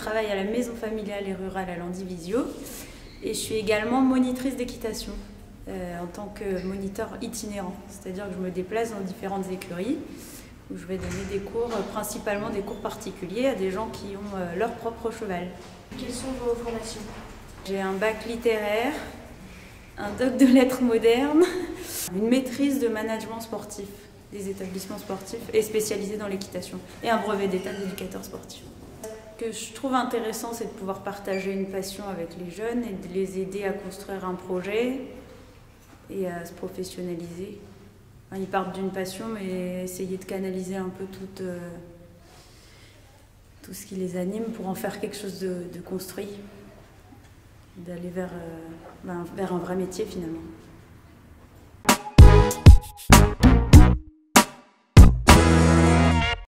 travaille à la maison familiale et rurale à Landivisio. Et je suis également monitrice d'équitation euh, en tant que moniteur itinérant. C'est-à-dire que je me déplace dans différentes écuries où je vais donner des cours, principalement des cours particuliers à des gens qui ont euh, leur propre cheval. Quelles sont vos formations? J'ai un bac littéraire, un doc de lettres modernes, une maîtrise de management sportif des établissements sportifs et spécialisé dans l'équitation et un brevet d'état d'éducateur sportif. Que je trouve intéressant, c'est de pouvoir partager une passion avec les jeunes et de les aider à construire un projet et à se professionnaliser. ils partent d'une passion, mais essayer de canaliser un peu tout, euh, ce qui les anime pour en faire quelque chose de, construit, d'aller euh, ben, vers un vrai métier finalement.